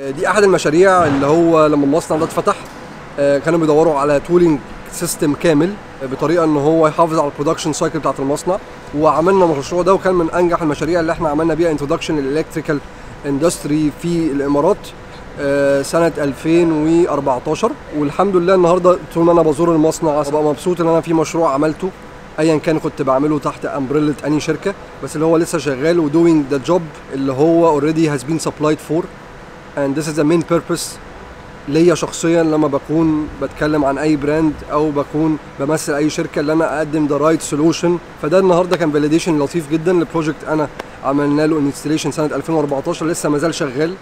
دي أحد المشاريع اللي هو لما المصنع ده اتفتح آه، كانوا بيدوروا على tooling system كامل آه، بطريقة إن هو يحافظ على ال production cycle بتاعت المصنع. وعملنا المشروع ده وكان من أنجح المشاريع اللي إحنا عملنا بيها introduction لل electrical industry في الإمارات آه، سنة 2014 والحمد لله النهارده طول ما أنا بزور المصنع ببقى مبسوط إن أنا في مشروع عملته. ايا كان كنت بعمله تحت umbrella any شركة بس اللي هو لسه شغال و doing the job اللي هو already has been supplied for and this is the main purpose. ليا شخصيا لما بكون بتكلم عن أي brand أو بكون بمثل أي شركة اللي أنا أقدم the right solution فده النهارده كان validation لطيف جدا ل project أنا عملنا له installation سنة 2014 لسه ما زال شغال.